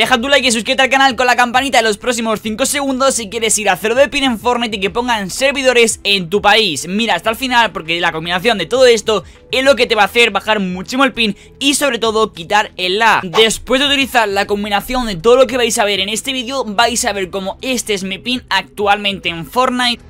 Deja tu like y suscríbete al canal con la campanita en los próximos 5 segundos si quieres ir a cero de pin en Fortnite y que pongan servidores en tu país. Mira hasta el final porque la combinación de todo esto es lo que te va a hacer bajar muchísimo el pin y sobre todo quitar el lag. Después de utilizar la combinación de todo lo que vais a ver en este vídeo, vais a ver cómo este es mi pin actualmente en Fortnite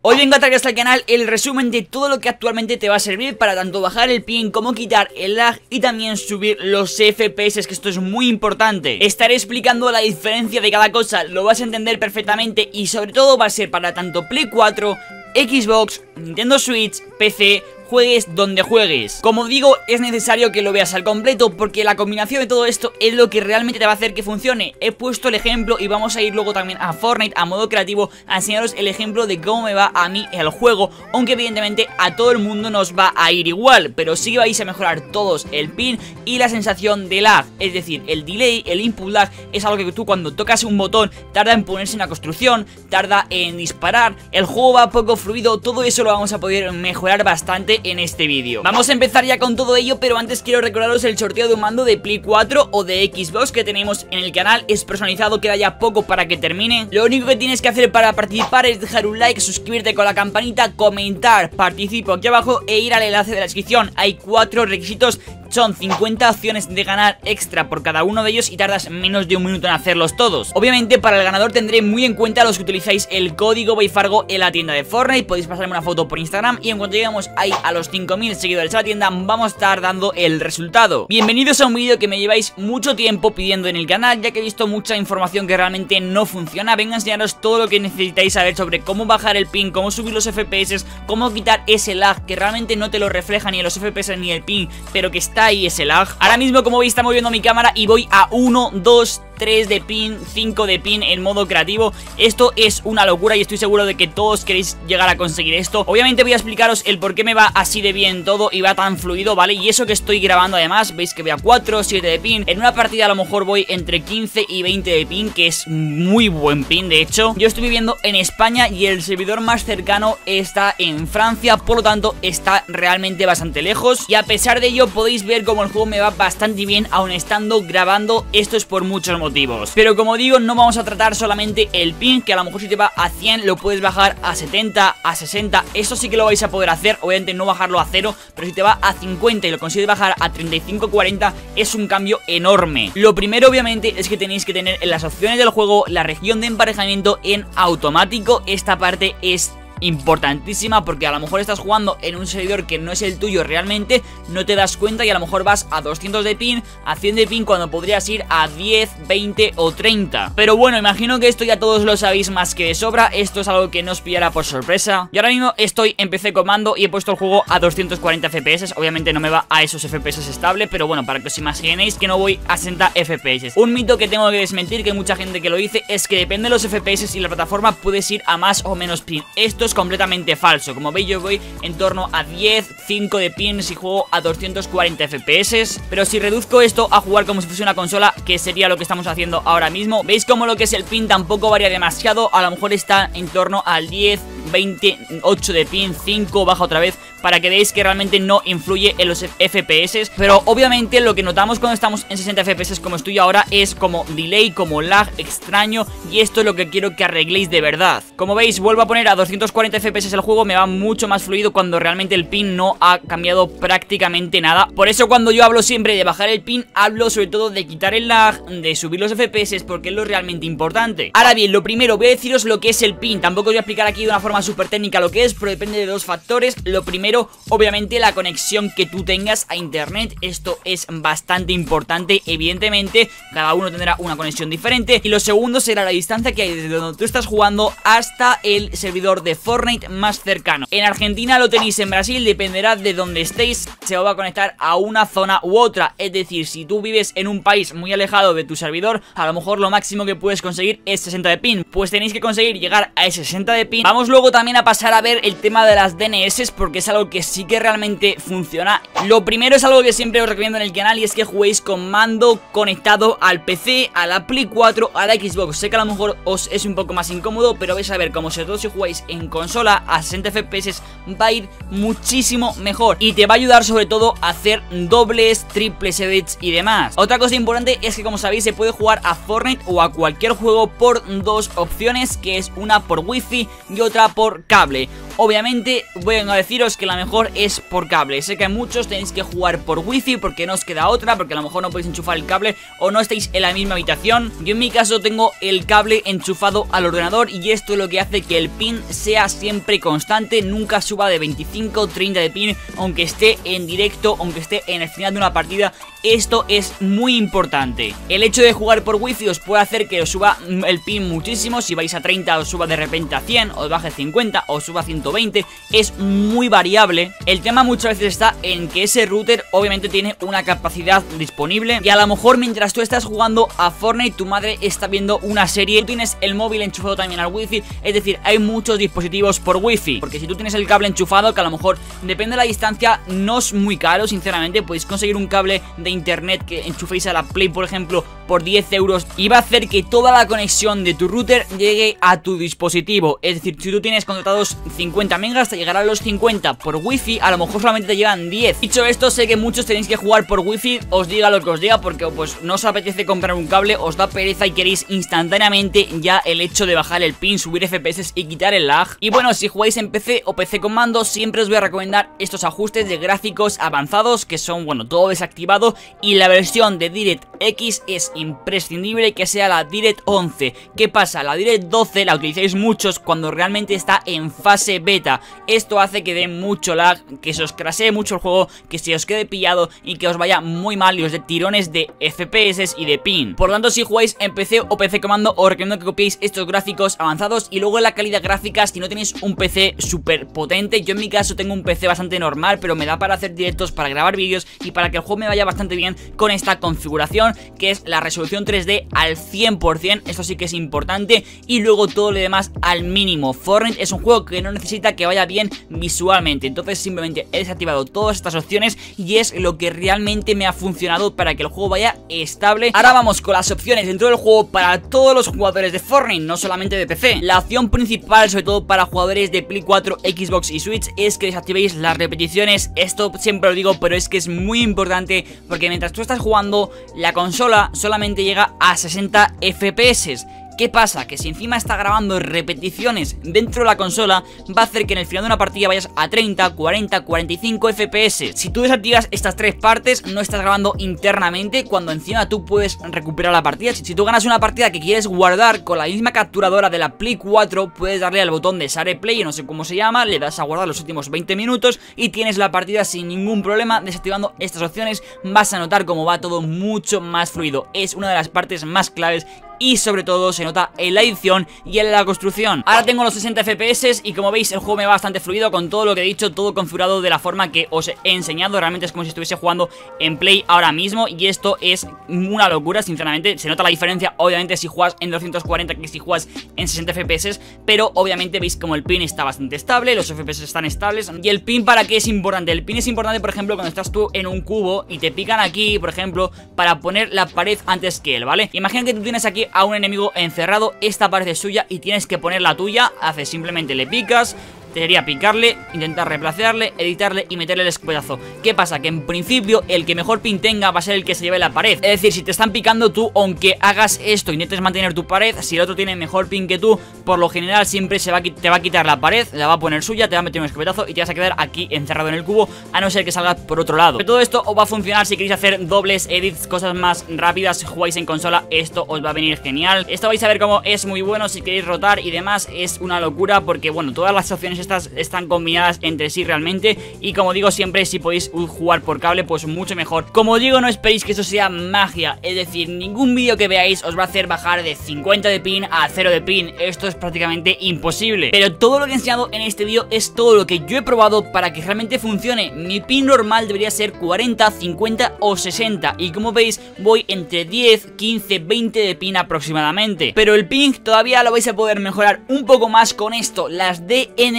Hoy vengo a traer al canal el resumen de todo lo que actualmente te va a servir para tanto bajar el pin como quitar el lag y también subir los FPS, que esto es muy importante. Estaré explicando la diferencia de cada cosa, lo vas a entender perfectamente y sobre todo va a ser para tanto Play 4, Xbox, Nintendo Switch, PC, juegues donde juegues. Como digo, es necesario que lo veas al completo porque la combinación de todo esto es lo que realmente te va a hacer que funcione. He puesto el ejemplo y vamos a ir luego también a Fortnite a modo creativo a enseñaros el ejemplo de cómo me va a mí el juego, aunque evidentemente a todo el mundo nos va a ir igual, pero sí vais a mejorar todos el pin y la sensación de lag, es decir, el delay, el input lag es algo que tú cuando tocas un botón tarda en ponerse una construcción, tarda en disparar, el juego va poco fluido, todo eso lo vamos a poder mejorar bastante en este vídeo. Vamos a empezar ya con todo ello, pero antes quiero recordaros el sorteo de un mando de Play 4 o de Xbox que tenemos en el canal. Es personalizado, queda ya poco para que termine. Lo único que tienes que hacer para participar es dejar un like, suscribirte con la campanita, comentar, participo aquí abajo e ir al enlace de la descripción. Hay cuatro requisitos son 50 opciones de ganar extra por cada uno de ellos y tardas menos de un minuto en hacerlos todos. Obviamente para el ganador tendré muy en cuenta los que utilizáis el código Bayfargo en la tienda de Fortnite. Podéis pasarme una foto por Instagram y en cuanto lleguemos ahí a los 5000 seguidores de la tienda vamos a estar dando el resultado. Bienvenidos a un vídeo que me lleváis mucho tiempo pidiendo en el canal ya que he visto mucha información que realmente no funciona. Vengo a enseñaros todo lo que necesitáis saber sobre cómo bajar el ping, cómo subir los FPS, cómo quitar ese lag que realmente no te lo refleja ni en los FPS ni el ping, pero que está ahí ese lag Ahora mismo como veis está moviendo mi cámara y voy a 1, 2, 3 de pin, 5 de pin en modo creativo. Esto es una locura y estoy seguro de que todos queréis llegar a conseguir esto. Obviamente voy a explicaros el por qué me va así de bien todo y va tan fluido, ¿vale? Y eso que estoy grabando además, veis que voy a 4, 7 de pin. En una partida a lo mejor voy entre 15 y 20 de pin, que es muy buen pin de hecho. Yo estoy viviendo en España y el servidor más cercano está en Francia Por lo tanto está realmente bastante lejos. Y a pesar de ello podéis ver cómo el juego me va bastante bien aún estando grabando Esto es por muchos motivos. Pero como digo, no vamos a tratar solamente el ping, que a lo mejor si te va a 100 lo puedes bajar a 70, a 60, eso sí que lo vais a poder hacer, obviamente no bajarlo a 0, pero si te va a 50 y lo consigues bajar a 35, 40, es un cambio enorme. Lo primero obviamente es que tenéis que tener en las opciones del juego la región de emparejamiento en automático, esta parte es importantísima porque a lo mejor estás jugando en un servidor que no es el tuyo realmente, no te das cuenta y a lo mejor vas a 200 de pin, a 100 de pin cuando podrías ir a 10, 20 o 30. Pero bueno, imagino que esto ya todos lo sabéis más que de sobra, esto es algo que no os pillará por sorpresa. Y ahora mismo estoy en PC comando y he puesto el juego a 240 FPS, obviamente no me va a esos FPS estable, pero bueno, para que os imaginéis que no voy a 60 FPS. Un mito que tengo que desmentir, que hay mucha gente que lo dice, es que depende de los FPS y la plataforma puedes ir a más o menos pin. Esto completamente falso. Como veis yo voy en torno a 10, 5 de pins y juego a 240 FPS Pero si reduzco esto a jugar como si fuese una consola Que sería lo que estamos haciendo ahora mismo ¿Veis como lo que es el pin tampoco varía demasiado? A lo mejor está en torno al 10, 20, 8 de pin, 5, baja otra vez para que veáis que realmente no influye en los FPS Pero obviamente lo que notamos cuando estamos en 60 FPS como estoy ahora es como delay, como lag extraño Y esto es lo que quiero que arregléis de verdad. Como veis vuelvo a poner a 240 FPS el juego, me va mucho más fluido cuando realmente el pin no ha cambiado prácticamente nada. Por eso cuando yo hablo siempre de bajar el pin, hablo sobre todo de quitar el lag, de subir los FPS porque es lo realmente importante. Ahora bien, lo primero voy a deciros lo que es el pin. Tampoco os voy a explicar aquí de una forma súper técnica lo que es, pero depende de dos factores. Lo primero obviamente la conexión que tú tengas a internet Esto es bastante importante, evidentemente Cada uno tendrá una conexión diferente. Y lo segundo será la distancia que hay desde donde tú estás jugando Hasta el servidor de Fortnite más cercano. En Argentina lo tenéis en Brasil, dependerá de donde estéis Se va a conectar a una zona u otra. Es decir, si tú vives en un país muy alejado de tu servidor A lo mejor lo máximo que puedes conseguir es 60 de pin. Pues tenéis que conseguir llegar a ese 60 de pin. Vamos luego también a pasar a ver el tema de las DNS porque es algo que sí que realmente funciona. Lo primero es algo que siempre os recomiendo en el canal y es que juguéis con mando conectado al PC, a la Play 4, a la Xbox. Sé que a lo mejor os es un poco más incómodo, pero vais a ver como sobre todo si jugáis en consola a 60 FPS va a ir muchísimo mejor y te va a ayudar sobre todo a hacer dobles, triples edits y demás. Otra cosa importante es que como sabéis se puede jugar a Fortnite o a cualquier juego por dos opciones que es una por wifi y otra por cable Obviamente voy a deciros que la mejor es por cable. Sé que muchos tenéis que jugar por wifi porque no os queda otra Porque a lo mejor no podéis enchufar el cable o no estáis en la misma habitación. Yo en mi caso tengo el cable enchufado al ordenador Y esto es lo que hace que el pin sea siempre constante Nunca suba de 25 o 30 de pin Aunque esté en directo, aunque esté en el final de una partida. Esto es muy importante. El hecho de jugar por wifi os puede hacer que os suba el pin muchísimo. Si vais a 30 os suba de repente a 100 Os baje 50 os suba a 120 Es muy variable. El tema muchas veces está en que ese router obviamente tiene una capacidad disponible Y a lo mejor mientras tú estás jugando a Fortnite Tu madre está viendo una serie Tú tienes el móvil enchufado también al wifi Es decir, hay muchos dispositivos por wifi Porque si tú tienes el cable enchufado Que a lo mejor depende de la distancia No es muy caro sinceramente Podéis conseguir un cable de internet que enchuféis a la Play, por ejemplo, por 10 euros y va a hacer que toda la conexión de tu router llegue a tu dispositivo. Es decir, si tú tienes contratados 50 megas, te llegarán los 50 por wifi, a lo mejor solamente te llegan 10. Dicho esto, sé que muchos tenéis que jugar por wifi, os diga lo que os diga, porque pues no os apetece comprar un cable, os da pereza y queréis instantáneamente ya el hecho de bajar el pin, subir FPS y quitar el lag. Y bueno, si jugáis en PC o PC con mando, siempre os voy a recomendar estos ajustes de gráficos avanzados, que son, bueno, todo desactivado y la versión de DirectX es imprescindible que sea la Direct 11. ¿Qué pasa? La Direct 12 la utilizáis muchos cuando realmente está en fase beta. Esto hace que dé mucho lag, que se os crasee mucho el juego, que se os quede pillado y que os vaya muy mal y os dé tirones de FPS y de pin. Por tanto, si jugáis en PC o PC comando, os recomiendo que copiéis estos gráficos avanzados y luego la calidad gráfica, si no tenéis un PC súper potente, yo en mi caso tengo un PC bastante normal, pero me da para hacer directos, para grabar vídeos y para que el juego me vaya bastante bien con esta configuración que es la resolución 3D al 100%, esto sí que es importante y luego todo lo demás al mínimo. Fortnite es un juego que no necesita que vaya bien visualmente, entonces simplemente he desactivado todas estas opciones y es lo que realmente me ha funcionado para que el juego vaya estable. Ahora vamos con las opciones dentro del juego para todos los jugadores de Fortnite, no solamente de PC. La opción principal, sobre todo para jugadores de Play 4, Xbox y Switch, es que desactivéis las repeticiones. Esto siempre lo digo, pero es que es muy importante porque mientras tú estás jugando, la consola solamente llega a 60 FPS ¿Qué pasa? Que si encima está grabando repeticiones dentro de la consola, va a hacer que en el final de una partida vayas a 30, 40, 45 FPS. Si tú desactivas estas tres partes, no estás grabando internamente, cuando encima tú puedes recuperar la partida. Si, tú ganas una partida que quieres guardar con la misma capturadora de la Play 4, puedes darle al botón de Sare Play, no sé cómo se llama, le das a guardar los últimos 20 minutos y tienes la partida sin ningún problema. Desactivando estas opciones vas a notar cómo va todo mucho más fluido. Es una de las partes más claves y sobre todo se nota en la edición y en la construcción. Ahora tengo los 60 FPS y como veis el juego me va bastante fluido con todo lo que he dicho, todo configurado de la forma que os he enseñado. Realmente es como si estuviese jugando en Play ahora mismo y esto es una locura, sinceramente. Se nota la diferencia, obviamente, si juegas en 240 que si juegas en 60 FPS, pero obviamente veis como el pin está bastante estable, los FPS están estables. ¿Y el pin para qué es importante? El pin es importante, por ejemplo, cuando estás tú en un cubo y te pican aquí, por ejemplo, para poner la pared antes que él, ¿vale? Imagina que tú tienes aquí a un enemigo encerrado, esta pared es suya y tienes que poner la tuya, haces simplemente le picas, sería picarle, intentar reemplazarle, editarle y meterle el escopetazo. ¿Qué pasa? Que en principio el que mejor pin tenga va a ser el que se lleve la pared. Es decir, si te están picando tú, aunque hagas esto, intentes mantener tu pared, si el otro tiene mejor pin que tú, por lo general siempre se va te va a quitar la pared, la va a poner suya, te va a meter un escopetazo y te vas a quedar aquí encerrado en el cubo, a no ser que salgas por otro lado. Pero todo esto os va a funcionar si queréis hacer dobles edits, cosas más rápidas, jugáis en consola, esto os va a venir genial. Esto vais a ver cómo es muy bueno si queréis rotar y demás, es una locura porque, bueno, todas las opciones estas están combinadas entre sí realmente y como digo siempre si podéis jugar por cable pues mucho mejor. Como digo no esperéis que eso sea magia, es decir, ningún vídeo que veáis os va a hacer bajar de 50 de pin a 0 de pin, esto es prácticamente imposible. Pero todo lo que he enseñado en este vídeo es todo lo que yo he probado para que realmente funcione. Mi pin normal debería ser 40, 50 o 60 y como veis voy entre 10, 15, 20 de pin aproximadamente. Pero el ping todavía lo vais a poder mejorar un poco más con esto, las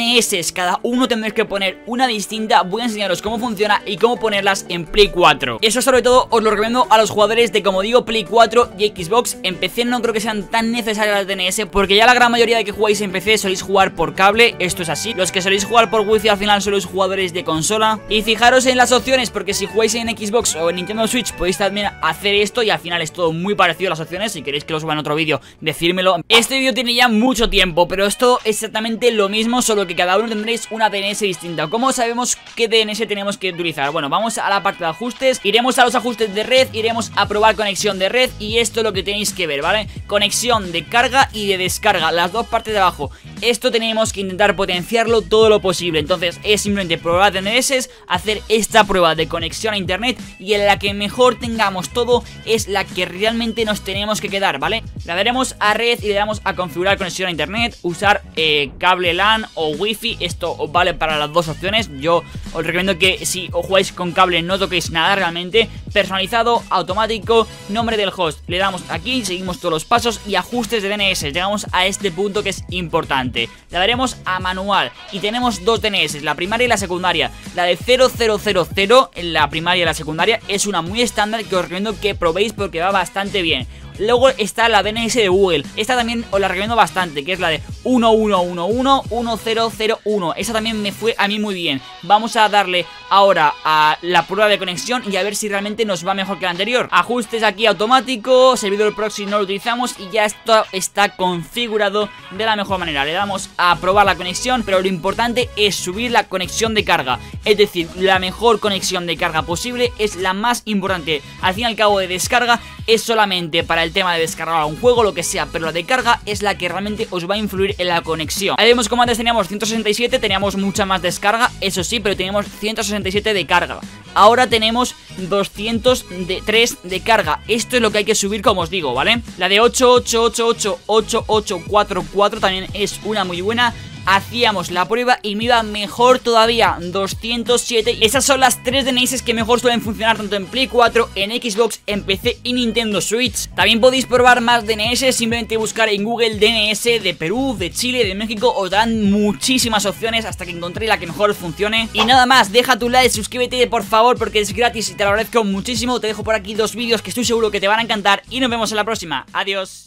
DNS, cada uno tendréis que poner una distinta, voy a enseñaros cómo funciona y cómo ponerlas en Play 4. Eso sobre todo os lo recomiendo a los jugadores de como digo Play 4 y Xbox, en PC no creo que sean tan necesarias las DNS porque ya la gran mayoría de que jugáis en PC soléis jugar por cable, esto es así, los que soléis jugar por wifi al final sois jugadores de consola y fijaros en las opciones porque si jugáis en Xbox o en Nintendo Switch podéis también hacer esto y al final es todo muy parecido a las opciones, si queréis que lo suba en otro vídeo decírmelo. Este vídeo tiene ya mucho tiempo, pero esto es exactamente lo mismo, solo que cada uno tendréis una DNS distinta. ¿Cómo sabemos qué DNS tenemos que utilizar? Bueno, vamos a la parte de ajustes, iremos a los ajustes de red, iremos a probar conexión de red y esto es lo que tenéis que ver, ¿vale? Conexión de carga y de descarga, las dos partes de abajo. Esto tenemos que intentar potenciarlo todo lo posible, entonces es simplemente probar DNS, hacer esta prueba de conexión a internet y en la que mejor tengamos todo es la que realmente nos tenemos que quedar, ¿vale? Le daremos a red y le damos a configurar conexión a internet, usar eh, cable LAN o esto os vale para las dos opciones, yo os recomiendo que si os jugáis con cable no toquéis nada realmente, personalizado, automático, nombre del host, le damos aquí, seguimos todos los pasos y ajustes de DNS, llegamos a este punto que es importante, le daremos a manual. Y tenemos dos DNS, la primaria y la secundaria, la de 0000 en la primaria y la secundaria es una muy estándar que os recomiendo que probéis porque va bastante bien. Luego está la DNS de Google. Esta también os la recomiendo bastante, que es la de 11111001. Esa también me fue a mí muy bien. Vamos a darle ahora a la prueba de conexión y a ver si realmente nos va mejor que la anterior. Ajustes aquí automático, servidor proxy no lo utilizamos y ya esto está configurado de la mejor manera. Le damos a probar la conexión, pero lo importante es subir la conexión de carga. Es decir, la mejor conexión de carga posible es la más importante. Al fin y al cabo de descarga es solamente para el tema de descargar un juego, lo que sea, pero la de carga es la que realmente os va a influir en la conexión. Ahí vemos como antes teníamos 167, teníamos mucha más descarga, eso sí, pero teníamos 167 de carga. Ahora tenemos 203 de carga Esto es lo que hay que subir como os digo, ¿vale? La de 88888844 también es una muy buena hacíamos la prueba y me iba mejor todavía. 207 Esas son las tres DNS que mejor suelen funcionar tanto en Play 4, en Xbox, en PC y Nintendo Switch. También podéis probar más DNS, simplemente buscar en Google DNS de Perú, de Chile, de México Os dan muchísimas opciones hasta que encontréis la que mejor funcione. Y nada más, deja tu like, suscríbete por favor porque es gratis y te lo agradezco muchísimo. Te dejo por aquí dos vídeos que estoy seguro que te van a encantar y nos vemos en la próxima, adiós